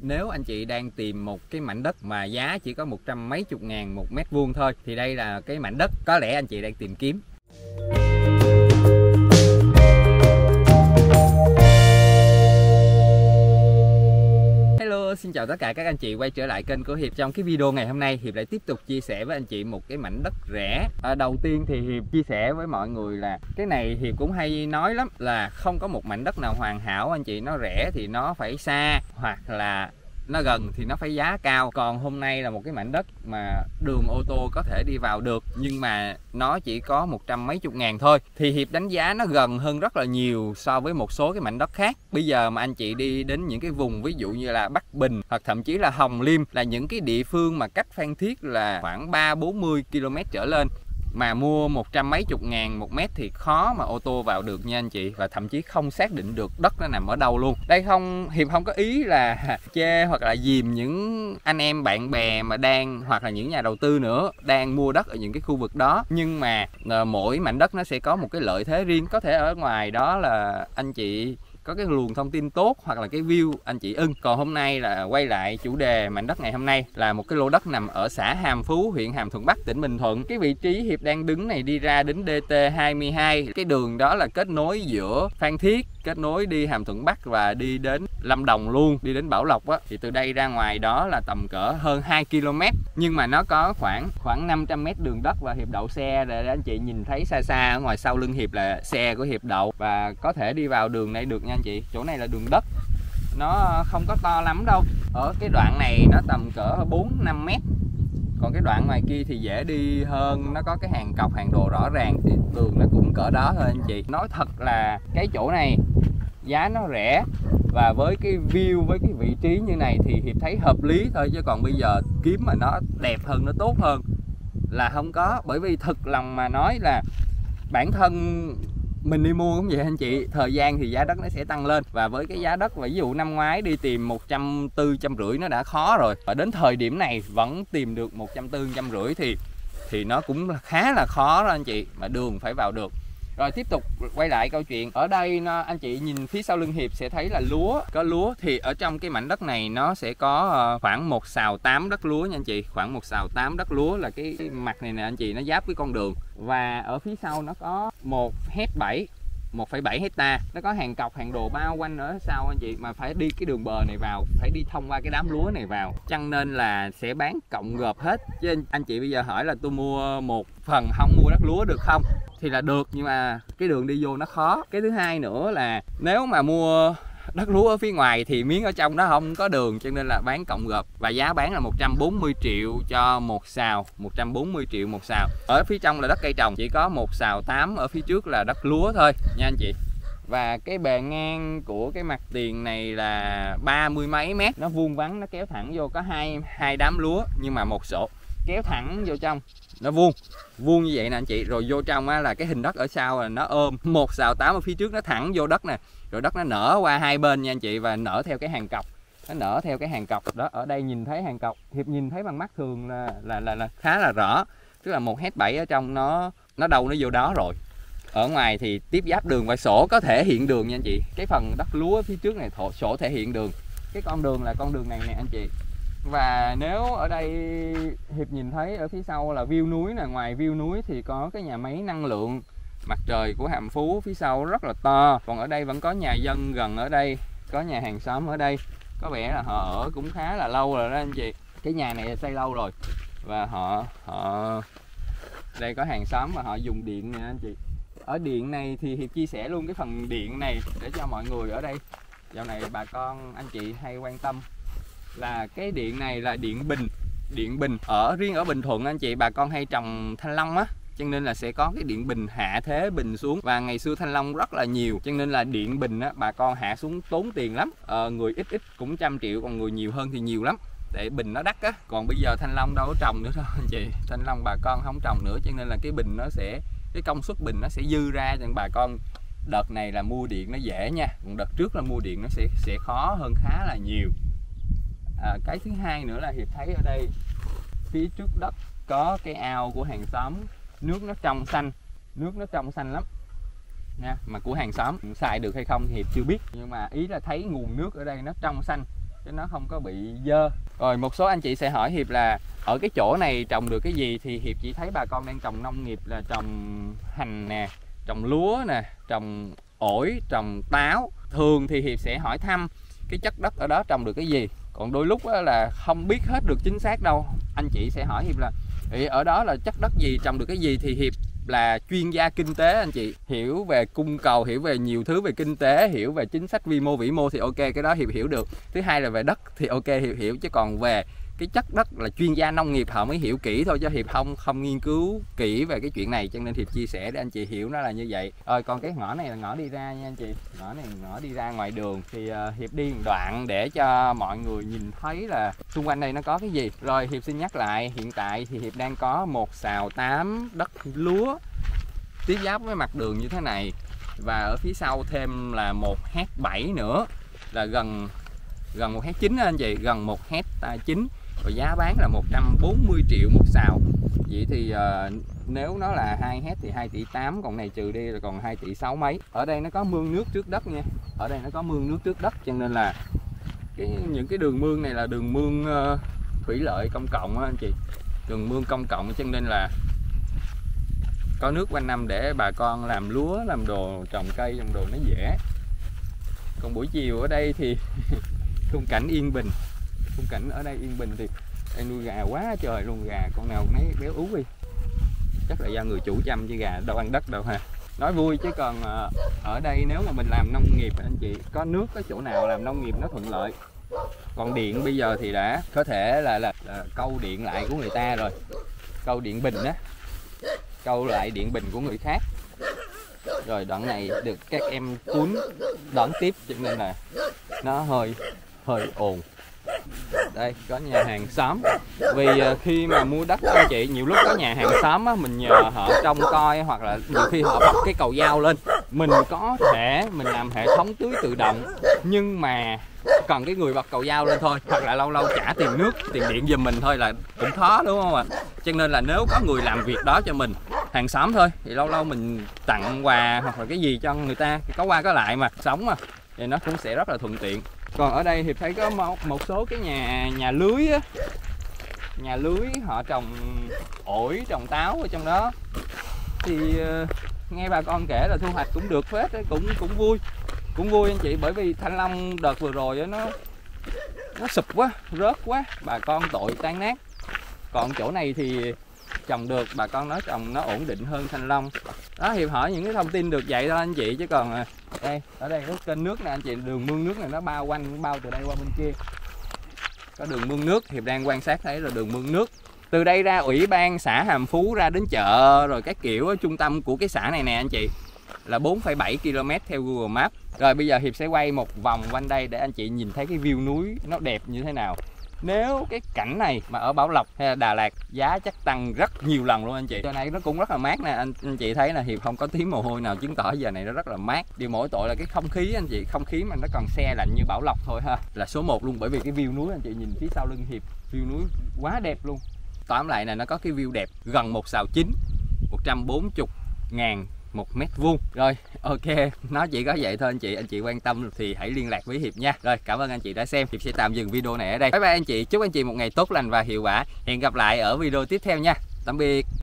nếu anh chị đang tìm một cái mảnh đất mà giá chỉ có một trăm mấy chục ngàn một mét vuông thôi, thì đây là cái mảnh đất có lẽ anh chị đang tìm kiếm. Xin chào tất cả các anh chị quay trở lại kênh của Hiệp. Trong cái video ngày hôm nay Hiệp lại tiếp tục chia sẻ với anh chị một cái mảnh đất rẻ. À, Đầu tiên thì Hiệp chia sẻ với mọi người là Cái này Hiệp cũng hay nói lắm là không có một mảnh đất nào hoàn hảo anh chị. Nó rẻ thì nó phải xa hoặc là nó gần thì nó phải giá cao. Còn hôm nay là một cái mảnh đất mà đường ô tô có thể đi vào được, nhưng mà nó chỉ có một trăm mấy chục ngàn thôi. Thì hiệp đánh giá nó gần hơn rất là nhiều so với một số cái mảnh đất khác. Bây giờ mà anh chị đi đến những cái vùng ví dụ như là bắc bình, hoặc thậm chí là hồng liêm, là những cái địa phương mà cách phan thiết là khoảng ba bốn mươi km trở lên mà mua một trăm mấy chục ngàn một mét thì khó mà ô tô vào được nha anh chị. Và thậm chí không xác định được đất nó nằm ở đâu luôn. Đây không, hiệp không có ý là chê hoặc là dìm những anh em bạn bè mà đang, hoặc là những nhà đầu tư nữa, đang mua đất ở những cái khu vực đó. Nhưng mà ờ, mỗi mảnh đất nó sẽ có một cái lợi thế riêng. Có thể ở ngoài đó là anh chị có cái luồng thông tin tốt hoặc là cái view, anh chị ưng. Còn hôm nay là quay lại chủ đề mảnh đất ngày hôm nay là một cái lô đất nằm ở xã Hàm Phú, huyện Hàm Thuận Bắc, tỉnh Bình Thuận. Cái vị trí hiệp đang đứng này đi ra đến DT 22 cái đường đó là kết nối giữa Phan Thiết, kết nối đi Hàm Thuận Bắc và đi đến Lâm Đồng luôn, đi đến Bảo Lộc á. Thì từ đây ra ngoài đó là tầm cỡ hơn 2 km. Nhưng mà nó có khoảng khoảng 500 m đường đất và hiệp đậu xe để anh chị nhìn thấy xa xa ở ngoài sau lưng hiệp là xe của hiệp đậu. Và có thể đi vào đường này được nha anh chị. Chỗ này là đường đất. Nó không có to lắm đâu. Ở cái đoạn này nó tầm cỡ 4 5 mét. Còn cái đoạn ngoài kia thì dễ đi hơn. Nó có cái hàng cọc, hàng đồ rõ ràng thì đường nó cũng cỡ đó thôi anh chị. Nói thật là cái chỗ này giá nó rẻ và với cái view, với cái vị trí như này thì hiệp thấy hợp lý thôi, chứ còn bây giờ kiếm mà nó đẹp hơn, nó tốt hơn là không có. Bởi vì thực lòng mà nói là bản thân mình đi mua cũng vậy anh chị, thời gian thì giá đất nó sẽ tăng lên. Và với cái giá đất, ví dụ năm ngoái đi tìm một trăm tư trăm rưỡi nó đã khó rồi. Và đến thời điểm này vẫn tìm được một trăm tư trăm rưỡi thì thì nó cũng khá là khó đó anh chị, mà đường phải vào được rồi tiếp tục quay lại câu chuyện. Ở đây nó, anh chị nhìn phía sau lưng hiệp sẽ thấy là lúa. Có lúa thì ở trong cái mảnh đất này nó sẽ có ờ, khoảng một xào tám đất lúa nha anh chị. Khoảng một xào tám đất lúa là cái, cái mặt này nè anh chị nó giáp với con đường. Và ở phía sau nó có một hecta bảy 1,7 hecta. Nó có hàng cọc hàng đồ bao quanh ở sau anh chị mà phải đi cái đường bờ này vào phải đi thông qua cái đám lúa này vào. Chăng nên là sẽ bán cộng gộp hết. Chứ anh chị bây giờ hỏi là tôi mua một phần không mua đất lúa được không? Thì là được, nhưng mà cái đường đi vô nó khó. Cái thứ hai nữa là nếu mà mua đất lúa ở phía ngoài thì miếng ở trong nó không có đường, cho nên là bán cộng gộp. Và giá bán là 140 triệu cho một xào 140 triệu một xào. Ở phía trong là đất cây trồng, chỉ có một xào 8 ở phía trước là đất lúa thôi, nha anh chị. Và cái bề ngang của cái mặt tiền này là ba mươi mấy mét. Nó vuông vắn, nó kéo thẳng vô có hai hai đám lúa, nhưng mà một sổ kéo thẳng vô trong. Nó vuông vuông như vậy nè anh chị. Rồi vô trong á là cái hình đất ở sau là nó ôm một xào tám ở phía trước nó thẳng vô đất nè. Rồi đất nó nở qua hai bên nha anh chị và nở theo cái hàng cọc. Nó nở theo cái hàng cọc đó. Ở đây nhìn thấy hàng cọc hiệp nhìn thấy bằng mắt thường là là là, là khá là rõ. Tức là một hecta bảy ở trong nó nó đâu nó vô đó rồi. Ở ngoài thì tiếp giáp đường và sổ có thể hiện đường nha anh chị. Cái phần đất lúa phía trước này thổ sổ thể hiện đường. Cái con đường là con đường này nè anh chị và nếu ở đây hiệp nhìn thấy ở phía sau là view núi nè, ngoài view núi thì có cái nhà máy năng lượng, mặt trời của hàm phú phía sau rất là to. Còn ở đây vẫn có nhà dân gần ở đây, có nhà hàng xóm ở đây. Có vẻ là họ ở cũng khá là lâu rồi đó anh chị. Cái nhà này xây lâu rồi. Và họ họ, đây có hàng xóm và họ dùng điện nè anh chị. Ở điện này thì hiệp chia sẻ luôn cái phần điện này để cho mọi người ở đây. Dạo này bà con, anh chị hay quan tâm là cái điện này là điện bình điện bình ở riêng ở bình thuận anh chị bà con hay trồng thanh long á. Cho nên là sẽ có cái điện bình hạ thế bình xuống. Và ngày xưa thanh long rất là nhiều cho nên là điện bình á bà con hạ xuống tốn tiền lắm. Ờ, người ít ít cũng trăm triệu còn người nhiều hơn thì nhiều lắm. Để bình nó đắt á. Còn bây giờ thanh long đâu có trồng nữa đâu anh chị. Thanh long bà con không trồng nữa cho nên là cái bình nó sẽ cái công suất bình nó sẽ dư ra cho bà con. Đợt này là mua điện nó dễ nha. Còn đợt trước là mua điện nó sẽ sẽ khó hơn khá là nhiều à, cái thứ hai nữa là hiệp thấy ở đây phía trước đất có cái ao của hàng xóm. Nước nó trong xanh nước nó trong xanh lắm. Nha mà của hàng xóm xài được hay không thì hiệp chưa biết. Nhưng mà ý là thấy nguồn nước ở đây nó trong xanh chứ nó không có bị dơ. Rồi một số anh chị sẽ hỏi hiệp là ở cái chỗ này trồng được cái gì? Thì hiệp chỉ thấy bà con đang trồng nông nghiệp là trồng hành nè trồng lúa nè trồng ổi trồng táo. Thường thì hiệp sẽ hỏi thăm cái chất đất ở đó trồng được cái gì còn đôi lúc là không biết hết được chính xác đâu. Anh chị sẽ hỏi hiệp là ở đó là chất đất gì, trồng được cái gì? Thì hiệp là chuyên gia kinh tế anh chị. Hiểu về cung cầu, hiểu về nhiều thứ về kinh tế, hiểu về chính sách vi mô vĩ mô thì ok, cái đó hiệp hiểu được. Thứ hai là về đất thì ok, hiệp hiểu. Chứ còn về cái chất đất là chuyên gia nông nghiệp họ mới hiểu kỹ thôi cho hiệp không không nghiên cứu kỹ về cái chuyện này cho nên hiệp chia sẻ để anh chị hiểu nó là như vậy. Rồi còn cái ngõ này là ngõ đi ra nha anh chị. Ngõ này ngõ đi ra ngoài đường. Thì uh, hiệp đi một đoạn để cho mọi người nhìn thấy là xung quanh đây nó có cái gì. Rồi hiệp xin nhắc lại hiện tại thì hiệp đang có một xào tám đất lúa tiếp giáp với mặt đường như thế này. Và ở phía sau thêm là một hecta 7 nữa là gần gần một hecta chín anh chị gần một hecta à, chín và giá bán là 140 triệu một xào vậy thì uh, nếu nó là 2 hecta thì 2 tỷ 8 còn này trừ đi là còn 2 tỷ 6 mấy. Ở đây nó có mương nước trước đất nha. Ở đây nó có mương nước trước đất cho nên là cái những cái đường mương này là đường mương uh, thủy lợi công cộng á anh chị. Đường mương công cộng cho nên là có nước quanh năm để bà con làm lúa làm đồ trồng cây trồng đồ nó dễ. Còn buổi chiều ở đây thì khung cảnh yên bình khung cảnh ở đây yên bình thì em nuôi gà quá trời luôn gà con nào nấy béo ú đi. Chắc là do người chủ chăm chứ gà đâu ăn đất đâu ha. Nói vui chứ còn ờ, ở đây nếu mà mình làm nông nghiệp anh chị có nước có chỗ nào làm nông nghiệp nó thuận lợi. Còn điện bây giờ thì đã có thể là, là, là câu điện lại của người ta rồi. Câu điện bình á. Câu lại điện bình của người khác. Rồi đoạn này được các em cuốn đón tiếp cho nên là nó hơi hơi ồn đây có nhà hàng xóm. Vì ờ, khi mà mua đất anh chị nhiều lúc có nhà hàng xóm á, mình nhờ họ trông coi hoặc là nhiều khi họ bật cái cầu dao lên. Mình có thể mình làm hệ thống tưới tự động nhưng mà cần cái người bật cầu dao lên thôi hoặc là lâu lâu trả tiền nước tiền điện giùm mình thôi là cũng khó đúng không ạ? Cho nên là nếu có người làm việc đó cho mình hàng xóm thôi thì lâu lâu mình tặng quà hoặc là cái gì cho người ta có qua có lại mà sống mà thì nó cũng sẽ rất là thuận tiện còn ở đây thì thấy có một, một số cái nhà nhà lưới á. Nhà lưới họ trồng ổi trồng táo ở trong đó. Thì ờ, nghe bà con kể là thu hoạch cũng được phết cũng cũng vui. Cũng vui anh chị bởi vì thanh long đợt vừa rồi nó nó sụp quá rớt quá bà con tội tan nát. Còn chỗ này thì trồng được bà con nói trồng nó ổn định hơn thanh long đó hiệp hỏi những cái thông tin được vậy thôi anh chị chứ còn à, đây ở đây có kênh nước nè anh chị đường mương nước này nó bao quanh bao từ đây qua bên kia. Có đường mương nước hiệp đang quan sát thấy là đường mương nước. Từ đây ra ủy ban xã Hàm Phú ra đến chợ rồi các kiểu ở trung tâm của cái xã này nè anh chị là 4,7 km theo Google Maps rồi bây giờ Hiệp sẽ quay một vòng quanh đây để anh chị nhìn thấy cái view núi nó đẹp như thế nào nếu cái cảnh này mà ở Bảo Lộc hay là Đà Lạt giá chắc tăng rất nhiều lần luôn anh chị. Giờ này nó cũng rất là mát nè. Anh, anh chị thấy là Hiệp không có tí mồ hôi nào chứng tỏ giờ này nó rất là mát. Điều mỗi tội là cái không khí anh chị không khí mà nó còn xe lạnh như Bảo Lộc thôi ha. Là số 1 luôn bởi vì cái view núi anh chị nhìn phía sau lưng Hiệp view núi quá đẹp luôn. Tóm lại là nó có cái view đẹp gần một xào chín 140 ngàn một mét vuông. Rồi, ok, nó chỉ có vậy thôi, anh chị anh chị quan tâm thì hãy liên lạc với hiệp nha. Rồi, cảm ơn anh chị đã xem. Hiệp sẽ tạm dừng video này ở đây. Bye bye anh chị, chúc anh chị một ngày tốt lành và hiệu quả. Hẹn gặp lại ở video tiếp theo nha. Tạm biệt.